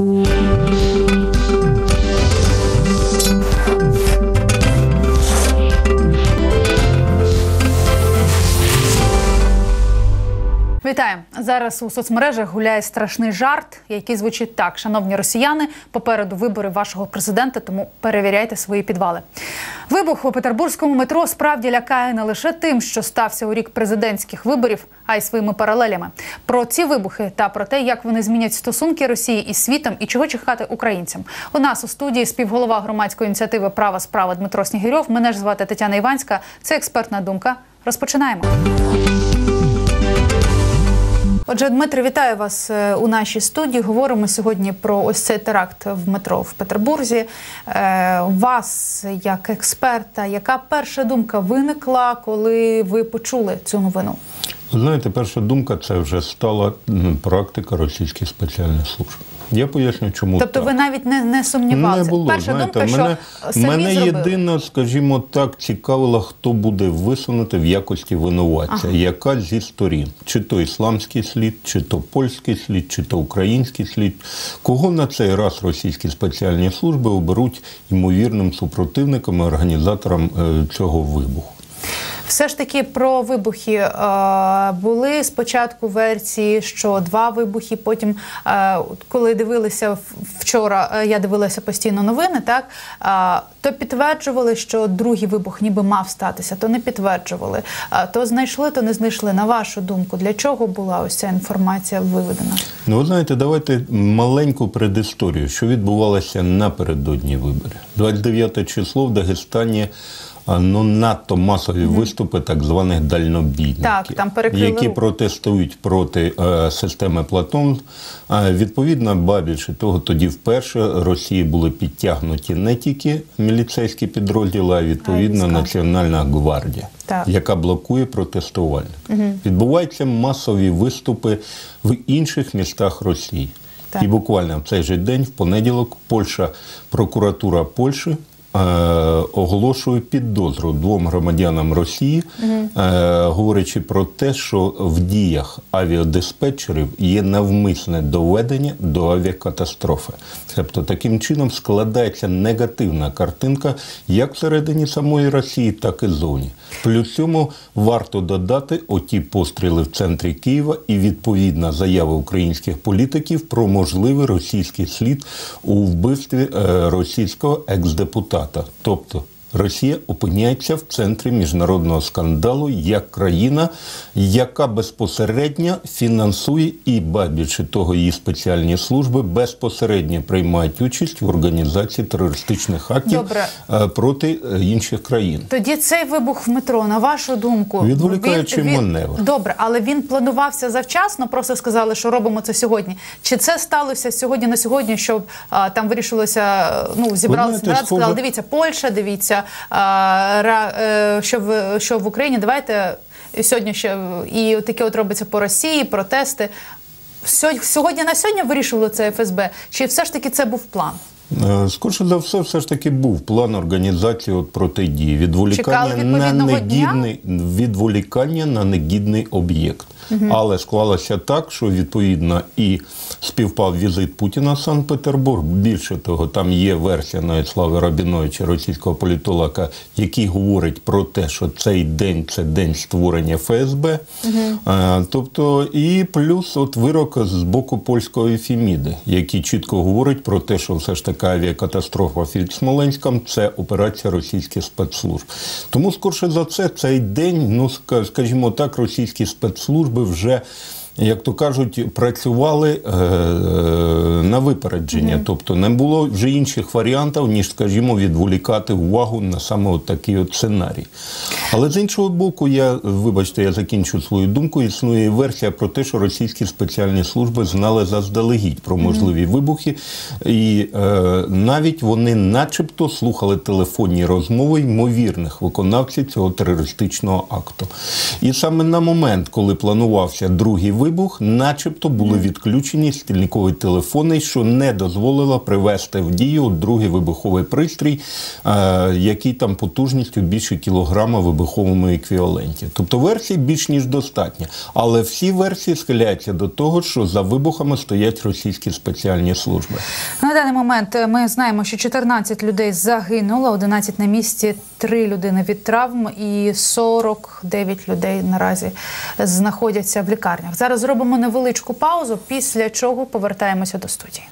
Música Вітаю зараз у соцмережах гуляє страшний жарт, який звучить так: шановні росіяни, попереду вибори вашого президента, тому перевіряйте свої підвали. Вибух у петербурзькому метро справді лякає не лише тим, що стався у рік президентських виборів, а й своїми паралелями. Про ці вибухи та про те, як вони змінять стосунки Росії із світом і чого чекати українцям. У нас у студії співголова громадської ініціативи Права справа Дмитро Снігирьов. Мене ж звати Тетяна Іванська. Це експертна думка. Розпочинаємо. Отже, Дмитре, вітаю вас е, у нашій студії. Говоримо сьогодні про ось цей теракт в метро в Петербурзі. Е, Вас, як експерта, яка перша думка виникла, коли ви почули цю новину? Ви знаєте, перша думка це вже стала практика російських спеціальних служб. Я поясню, чому Тобто так. ви навіть не, не сумнівалися? Не було. Перша знаєте, думка, мене, що самі мене зробили. єдине, скажімо так, цікавило, хто буде висунути в якості винуватця, яка зі сторін, чи то ісламський слід, чи то польський слід, чи то український слід. Кого на цей раз російські спеціальні служби оберуть ймовірним супротивником і організатором е, цього вибуху? Все ж таки про вибухи е, були спочатку версії, що два вибухи. Потім, е, коли дивилися вчора, е, я дивилася постійно новини, так то підтверджували, що другий вибух ніби мав статися, то не підтверджували. То знайшли, то не знайшли. На вашу думку, для чого була ось ця інформація виведена? Ну, ви знаєте, давайте маленьку предісторію, що відбувалося напередодні виборів. 29 число в Дагестані. Ну, надто масові виступи так званих дальнобійників, Так, там перекрили які рух. протестують проти е, системи Платон. Е, відповідно, ба більше того, тоді вперше Росії були підтягнуті не тільки міліцейські підрозділи, а відповідно А. Національна гвардія, Так. яка блокує протестувальник. Відбуваються масові виступи в інших містах Росії. Так. І буквально в цей же день, в понеділок, Польща, прокуратура Польщі оголошує підозру двом громадянам Росії, е, говорячи про те, що в діях авіадиспетчерів є навмисне доведення до авіакатастрофи. Тобто таким чином складається негативна картинка як всередині самої Росії, так і зовні. Плюс цьому варто додати оті постріли в центрі Києва і відповідна заява українських політиків про можливий російський слід у вбивстві е, російського екс-депутата. Тобто Росія опиняється в центрі міжнародного скандалу як країна, яка безпосередньо фінансує і ба більше того, її спеціальні служби безпосередньо приймають участь в організації терористичних актів Добре. е, проти е, інших країн. Тоді цей вибух в метро, на вашу думку, Відволікаючий маневр. Добре, але він планувався завчасно. Просто сказали, що робимо це сьогодні. Чи це сталося сьогодні на сьогодні, щоб а, там вирішилося? Ну зібралися сказали, дивіться, Польща, дивіться, е, що в що в Україні. Давайте сьогодні ще і таке от робиться по Росії, протести. Сьогодні, на сьогодні вирішували це ФСБ. Чи все ж таки це був план? Е, Скорше за все, все ж таки був план організації от протидії. Відволікання на негідний відволікання на негідний об'єкт. Але склалося так, що відповідно і співпав візит Путіна в Санкт-Петербург. Більше того, там є версія навіть Слави Рабіновича, російського політолога, який говорить про те, що цей день це день створення ФСБ. Е, Тобто, і плюс от вирок з боку польської Фіміди, який чітко говорить про те, що все ж таки авіакатастрофа під Смоленськом це операція російських спецслужб. Тому, скорше за це, цей день, ну ска- скажімо так, російські спецслужби вже. Як то кажуть, працювали е, на випередження, тобто не було вже інших варіантів, ніж, скажімо, відволікати увагу на саме от такий от сценарій. Але з іншого боку, я, вибачте, я закінчу свою думку. Існує версія про те, що російські спеціальні служби знали заздалегідь про можливі вибухи, і е, навіть вони, начебто, слухали телефонні розмови ймовірних виконавців цього терористичного акту. І саме на момент, коли планувався другий вибух, начебто були відключені стільникові телефони що не дозволила привести в дію другий вибуховий пристрій, е, який там потужністю більше кілограма вибуховому еквіваленті. Тобто версій більш ніж достатньо. Але всі версії схиляються до того, що за вибухами стоять російські спеціальні служби. На даний момент е, ми знаємо, що 14 людей загинуло, 11 на місці, 3 людини від травм і 49 людей наразі знаходяться в лікарнях. Зараз зробимо невеличку паузу, після чого повертаємося до студії.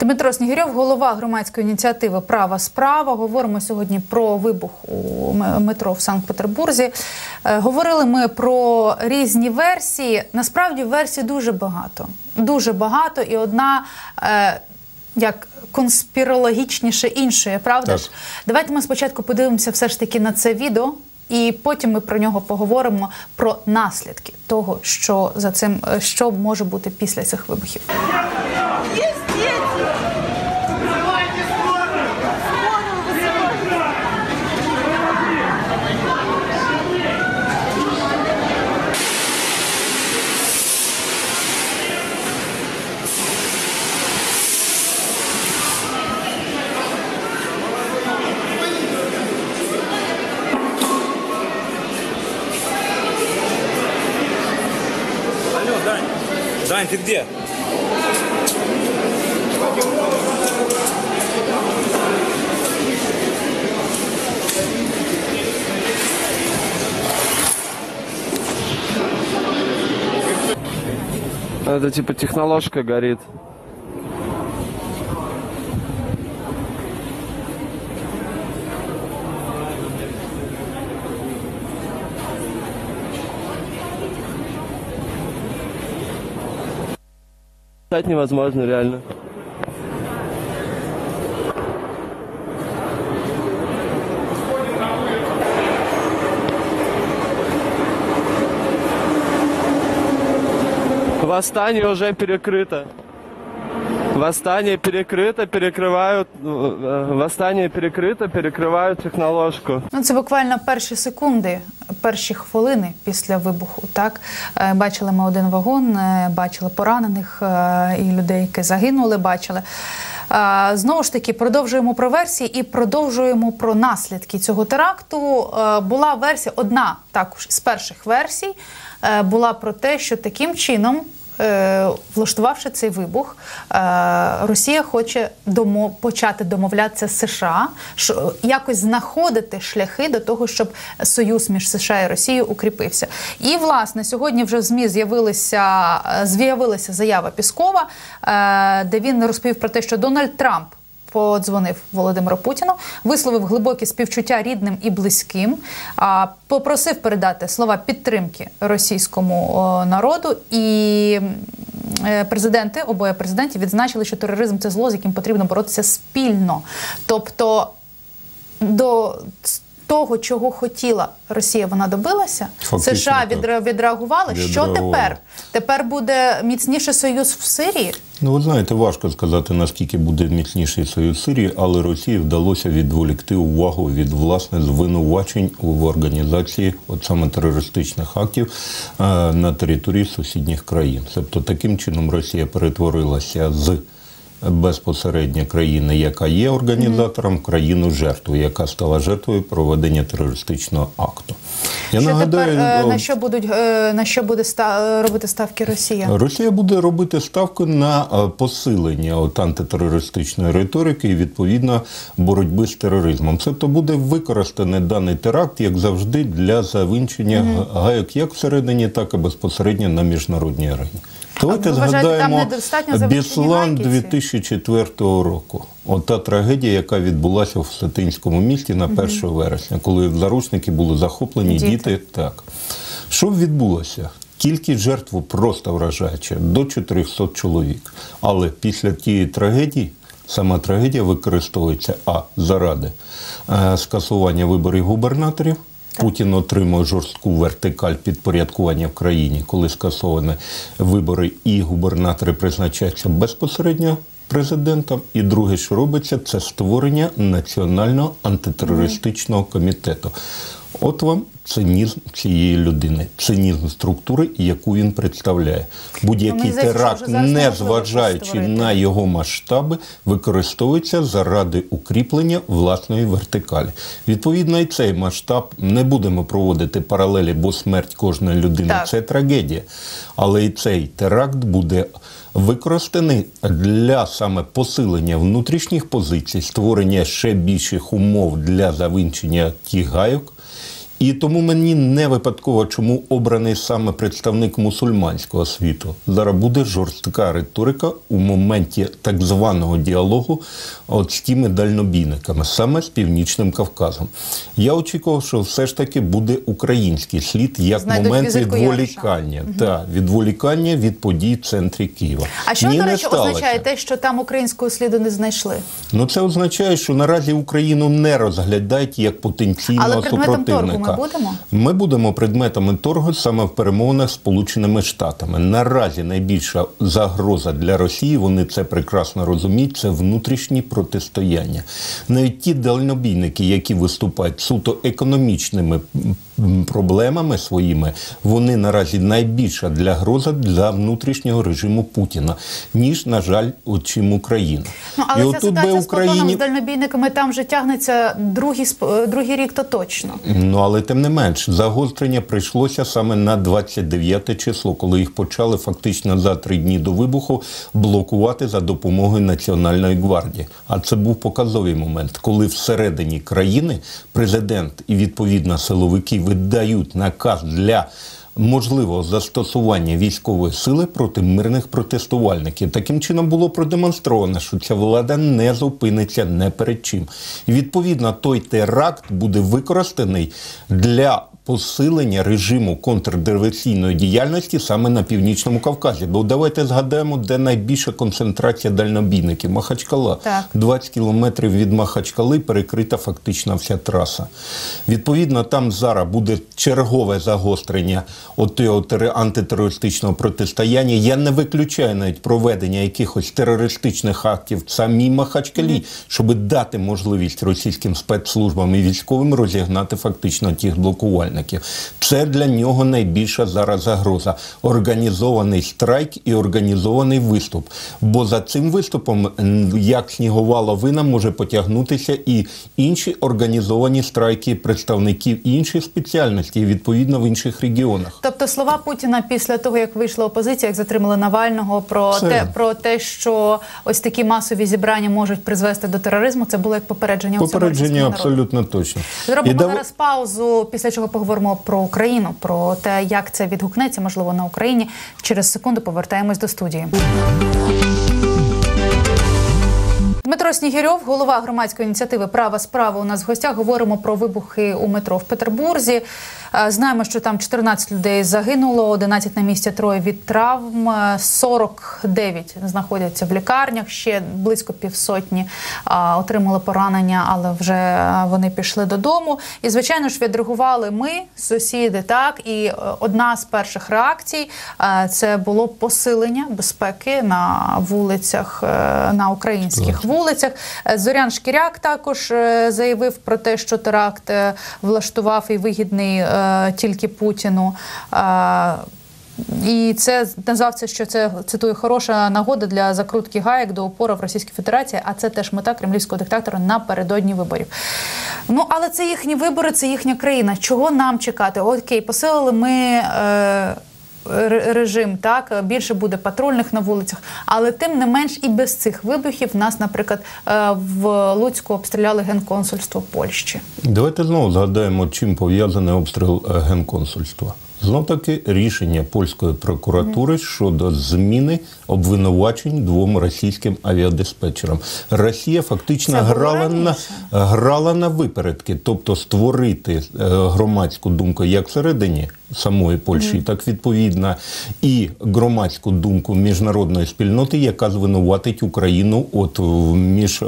Дмитро Снігирьов, голова громадської ініціативи Права справа. Говоримо сьогодні про вибух у метро в Санкт-Петербурзі. Е, Говорили ми про різні версії. Насправді версій дуже багато. Дуже багато, і одна. е, Як конспірологічніше іншої, правда Так. ж? Давайте ми спочатку подивимося все ж таки на це відео, і потім ми про нього поговоримо про наслідки того, що за цим що може бути після цих вибухів. Ты где? Это типа техноложка горит. Читать невозможно, реально. Восстание уже перекрыто. Восстание перекрыто, перекрывают... э, Восстание перекрыто, перекрывают техноложку. Ну, це буквально перші секунди, перші хвилини після вибуху. Так Е, бачили ми один вагон, е, бачили поранених е, і людей, які загинули. Бачили. Е, Знову ж таки, продовжуємо про версії і продовжуємо про наслідки цього теракту. Е, Була версія, одна також з перших версій, е, була про те, що таким чином е, влаштувавши цей вибух, е, Росія хоче домо- почати домовлятися з США, якось знаходити шляхи до того, щоб союз між США і Росією укріпився. І власне сьогодні вже в змі з'явилися е, з'явилася заява Піскова, е, де він розповів про те, що Дональд Трамп. Подзвонив Володимиру Путіну, висловив глибокі співчуття рідним і близьким, а попросив передати слова підтримки російському народу. І е, президенти, обоє президентів відзначили, що тероризм це зло, з яким потрібно боротися спільно. Тобто до того, чого хотіла Росія, вона добилася. Фактично, США так. відре- відреагували. Що тепер? Тепер буде міцніший союз в Сирії. Ну, ви знаєте, важко сказати, наскільки буде міцніший союз Сирії, але Росії вдалося відволікти увагу від власне звинувачень в організації от саме терористичних актів е, на території сусідніх країн. Тобто таким чином Росія перетворилася з безпосередньо країни, яка є організатором, країну жертву, яка стала жертвою проведення терористичного акту. Я що нагадаю, тепер на що будуть е, на що буде ста- робити ставки Росія? Росія буде робити ставку на е, посилення от антитерористичної риторики і відповідно боротьби з тероризмом. Це то буде використаний даний теракт, як завжди, для завинчення гайок як всередині, так і безпосередньо на міжнародній арені. Давайте згадаємо Біслан 2004 року. От та трагедія, яка відбулася в Сатинському місті на 1 вересня, коли заручники були захоплені Діти. діти. Так. Що відбулося? Кількість жертв просто вражаюча до 400 чоловік. Але після тієї трагедії сама трагедія використовується а заради е, скасування виборів губернаторів. Путін отримує жорстку вертикаль підпорядкування в країні, коли скасовані вибори і губернатори призначаються безпосередньо президентом. І друге, що робиться, це створення національного антитерористичного комітету. От вам цинізм цієї людини, цинізм структури, яку він представляє. Будь-який що теракт, не зважаючи на його масштаби, використовується заради укріплення власної вертикалі. Відповідно, і цей масштаб не будемо проводити паралелі, бо смерть кожної людини Так. це трагедія. Але і цей теракт буде використаний для саме посилення внутрішніх позицій, створення ще більших умов для завинчення тих гайок. І тому мені не випадково, чому обраний саме представник мусульманського світу. Зараз буде жорстка риторика у моменті так званого діалогу от з тими дальнобійниками, саме з Північним Кавказом. Я очікував, що все ж таки буде український слід як Знайдуть момент відволікання. Та, відволікання від подій в центрі Києва. А що, Ні, до речі, сталося. означає те, що там українського сліду не знайшли? Ну це означає, що наразі Україну не розглядають як потенційного супротивника. Ми будемо? Ми будемо предметами торгу саме в перемовинах з Сполученими Штатами. Наразі найбільша загроза для Росії, вони це прекрасно розуміють. Це внутрішні протистояння. Навіть ті дальнобійники, які виступають суто економічними проблемами своїми, вони наразі найбільша для гроза для внутрішнього режиму Путіна, ніж на жаль, чим Україна. Ну, але І ця отут би ситуація з Платоном, з дальнобійниками там вже тягнеться другий, другий рік, то точно. Ну але тим не менш, загострення прийшлося саме на 29 число, коли їх почали фактично за три дні до вибуху блокувати за допомогою Національної гвардії. А це був показовий момент, коли всередині країни президент і відповідно силовики видають наказ для. Можливого застосування військової сили проти мирних протестувальників. Таким чином було продемонстровано, що ця влада не зупиниться не перед чим. І відповідно той теракт буде використаний для посилення режиму контрдиверсійної діяльності саме на північному Кавказі. Бо давайте згадаємо, де найбільша концентрація дальнобійників Махачкала. Так. 20 кілометрів від Махачкали перекрита фактично вся траса. Відповідно, там зараз буде чергове загострення антитерористичного протистояння. Я не виключаю навіть проведення якихось терористичних актів в самій Махачкалі, щоб дати можливість російським спецслужбам і військовим розігнати фактично тих блокувальників. Це для нього найбільша зараз загроза. Організований страйк і організований виступ. Бо за цим виступом, як снігова лавина, може потягнутися і інші організовані страйки представників інших спеціальностей, відповідно в інших регіонах. Тобто слова Путіна після того, як вийшла опозиція, як затримали Навального, про Це- те, про те, що ось такі масові зібрання можуть призвести до тероризму, це було як попередження. Попередження народу. абсолютно точно. Зробимо дав- зараз паузу, після чого поговоримо про Україну, про те, як це відгукнеться, можливо, на Україні. Через секунду повертаємось до студії. Дмитро Снігірьов, голова громадської ініціативи Права справа у нас в гостях. Говоримо про вибухи у метро в Петербурзі. Е, Знаємо, що там 14 людей загинуло, 11 на місці, троє від травм, е, 49 знаходяться в лікарнях. Ще близько півсотні отримали поранення, але вже е, вони пішли додому. І звичайно ж відреагували ми, сусіди. Так і е, одна з перших реакцій е, це було посилення безпеки на вулицях, е, на українських вулицях. Е, Зорян Шкіряк також е, заявив про те, що теракт е, влаштував і вигідний тільки Путіну. І це назвав це, що це цитую хороша нагода для закрутки гаєк до опору в Російській Федерації. А це теж мета кремлівського диктатора напередодні виборів. Ну але це їхні вибори, це їхня країна. Чого нам чекати? Окей, посилили ми. Е- Режим так більше буде патрульних на вулицях, але тим не менш і без цих вибухів нас, наприклад, е, в Луцьку обстріляли генконсульство Польщі. Давайте знову згадаємо, чим пов'язаний обстріл е, генконсульства. Знов таки рішення польської прокуратури щодо зміни обвинувачень двом російським авіадиспетчерам. Росія фактично Це грала на, грала на випередки, тобто створити е, громадську думку як всередині самої Польщі, так відповідно і громадську думку міжнародної спільноти, яка звинуватить Україну от в між е,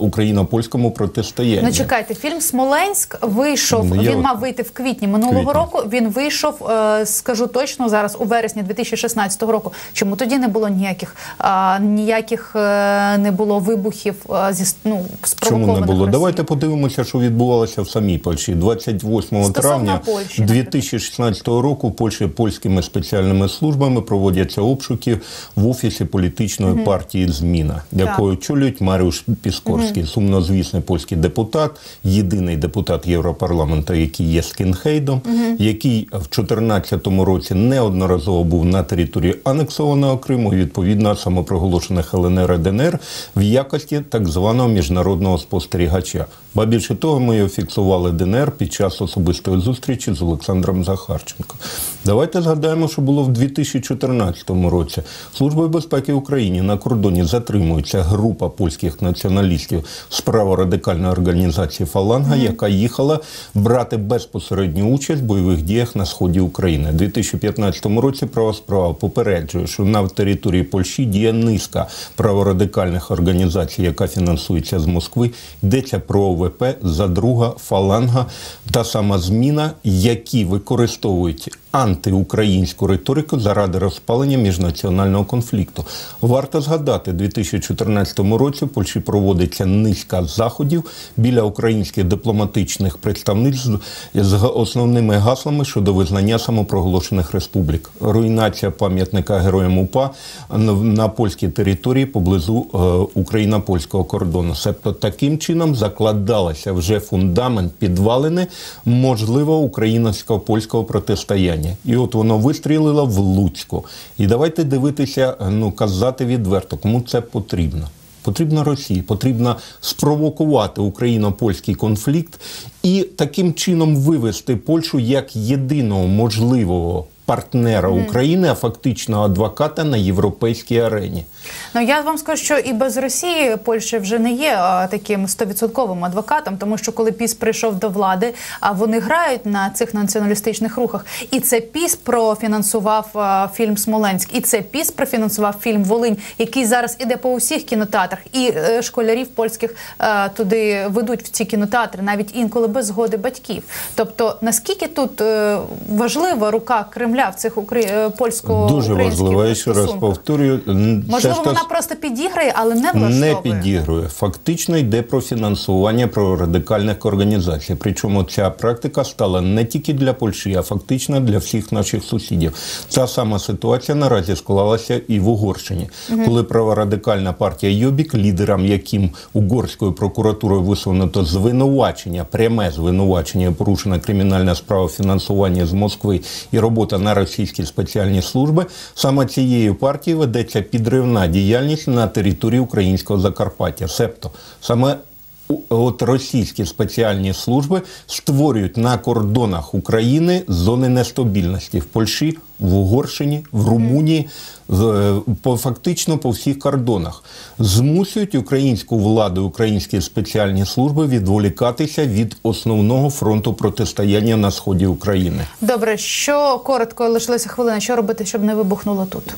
україно-польському протистоянні. Ну чекайте, фільм Смоленськ вийшов. Ну, я він от- мав вийти в квітні минулого Квітні. року. Він вийшов, е, скажу точно зараз, у вересні 2016 року. Чому тоді не було ніяких а, ніяких е, не було вибухів а, зі ну, Чому не було? Давайте подивимося, що відбувалося в самій Польщі. 28 Стосовно травня Польщі, 2016 року в Польщі польськими спеціальними службами проводяться обшуки в офісі політичної партії Зміна, якою очолюють Маріуш Піскорський, сумнозвісний польський депутат, єдиний депутат Європарламенту, який є скінхейдом, який в 2014 році неодноразово був на території анексованого Криму відповідно самопроголошених ЛНР і ДНР в якості так званого міжнародного спостерігача. Ба більше того, ми його фіксували ДНР під час особистої зустрічі з Олександром Захарченко. Давайте згадаємо, що було в 2014 році. Службою безпеки України на кордоні затримується група польських націоналістів з праворадикальної організації Фаланга, яка їхала брати безпосередню участь в бойових діях на сході України. У 2015 році права справа попереджує, що на території Польщі діє низка праворадикальних організацій, яка фінансується з Москви. Йдеться про ОВП, Задруга, Фаланга та сама зміна, які використовують антиукраїнську риторику заради розпалення міжнаціонального конфлікту. Варто згадати, у 2014 році в Польщі проводиться низка заходів біля українських дипломатичних представництв з основними гаслами щодо визнання самопроголошених республік. Руйнація пам'ятника героям УПА на- польській території поблизу е, україно-польського кордону. Себто таким чином закладалося вже фундамент підвалини можливо українсько-польського протистояння. І от воно вистрілило в Луцьку. І давайте дивитися, ну казати відверто, кому це потрібно. Потрібно Росії, потрібно спровокувати україно-польський конфлікт і таким чином вивести Польщу як єдиного можливого партнера України, а фактично адвоката на європейській арені. Ну я вам скажу, що і без Росії Польща вже не є таким стовідсотковим адвокатом, тому що коли піс прийшов до влади, а вони грають на цих націоналістичних рухах. І це піс профінансував фільм Смоленськ, і це піс профінансував фільм Волинь, який зараз іде по усіх кінотеатрах, і е, школярів польських е, туди ведуть в ці кінотеатри, навіть інколи без згоди батьків. Тобто, наскільки тут е, важлива рука Кремля в цих укр... е, польсько Дуже важливо. Я ще раз повторюю. Можливо, це вона стос- просто підіграє, але не влаштовує. не підігрує. Фактично йде про фінансування прорадикальних організацій. Причому ця практика стала не тільки для Польщі, а фактично для всіх наших сусідів. Ця сама ситуація наразі склалася і в Угорщині, коли праворадикальна партія Йобік, лідерам яким угорською прокуратурою висунуто звинувачення, пряме звинувачення, порушена кримінальна справа фінансування з Москви і робота на російські спеціальні служби, саме цією партією ведеться підривна діяльність на території українського Закарпаття. Себто саме от російські спеціальні служби створюють на кордонах України зони нестабільності в Польщі, в Угорщині, в Румунії, е, по фактично по всіх кордонах, змусюють українську владу, українські спеціальні служби відволікатися від основного фронту протистояння на сході України. Добре, що коротко лишилося хвилина. Що робити, щоб не вибухнуло тут?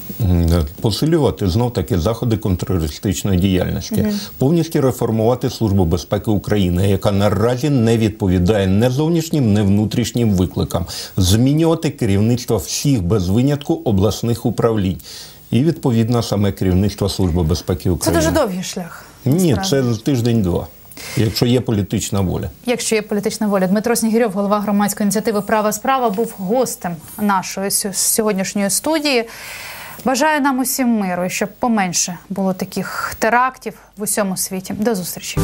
Посилювати знов таки заходи контртерористичної діяльності, повністю реформувати службу безпеки України, яка наразі не відповідає не зовнішнім, не внутрішнім викликам, змінювати керівництво всіх без винятку обласних управлінь. І відповідно саме керівництво Служби безпеки Це України. дуже довгий шлях. Ні, це тиждень-два, якщо є політична воля. Якщо є політична воля, Дмитро Снігирьов, голова громадської ініціативи Права справа, був гостем нашої сьогоднішньої студії. Бажаю нам усім миру, і щоб поменше було таких терактів в усьому світі. До зустрічі.